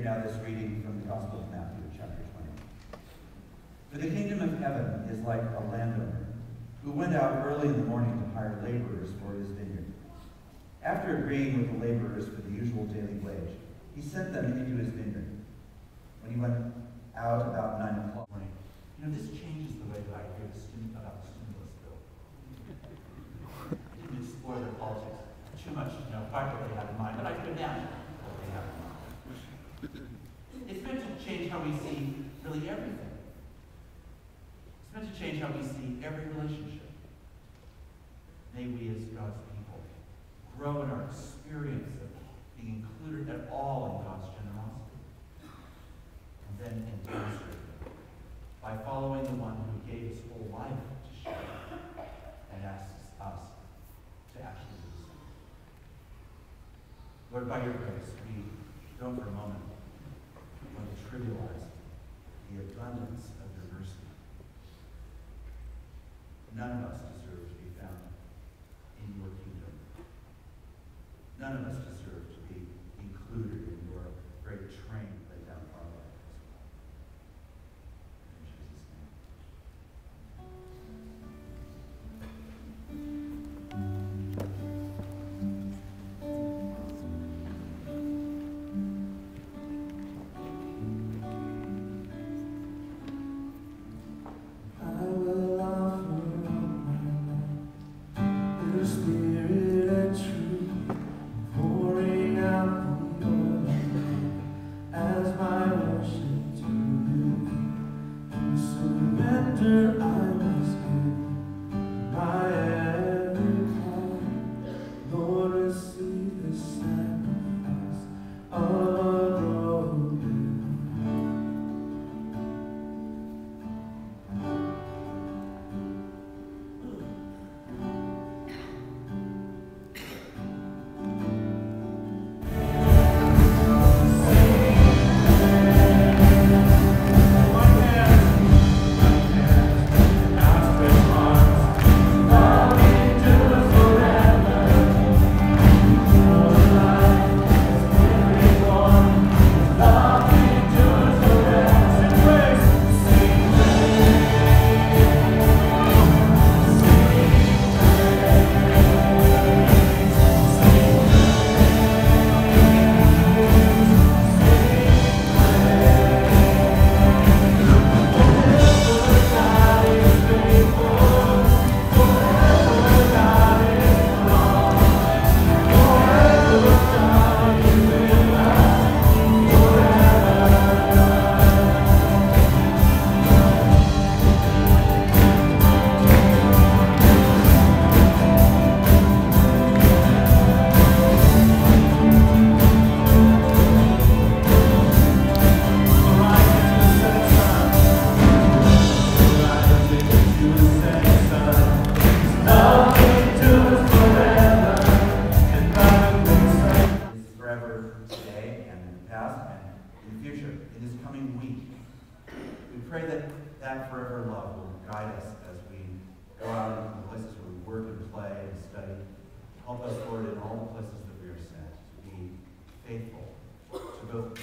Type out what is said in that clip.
Hear now this reading from the Gospel of Matthew, chapter 20. For the kingdom of heaven is like a landowner who went out early in the morning to hire laborers for his vineyard. After agreeing with the laborers for the usual daily wage, he sent them into his vineyard. When he went out about 9 o'clock in the morning, you know, this changes the way that I hear the student about the stimulus bill. I didn't explore their politics too much to know quite we see every relationship. May we as God's people grow in our experience of being included at all in God's generosity. And then in demonstrate by following the one who gave his whole life to share and asks us to actually do so. Lord, by your grace, we don't for a moment want to trivialize the abundance of your mercy. None of us in the future, in this coming week. We pray that that forever love will guide us as we go out into the places where we work and play and study. Help us, Lord, in all the places that we are sent to be faithful to both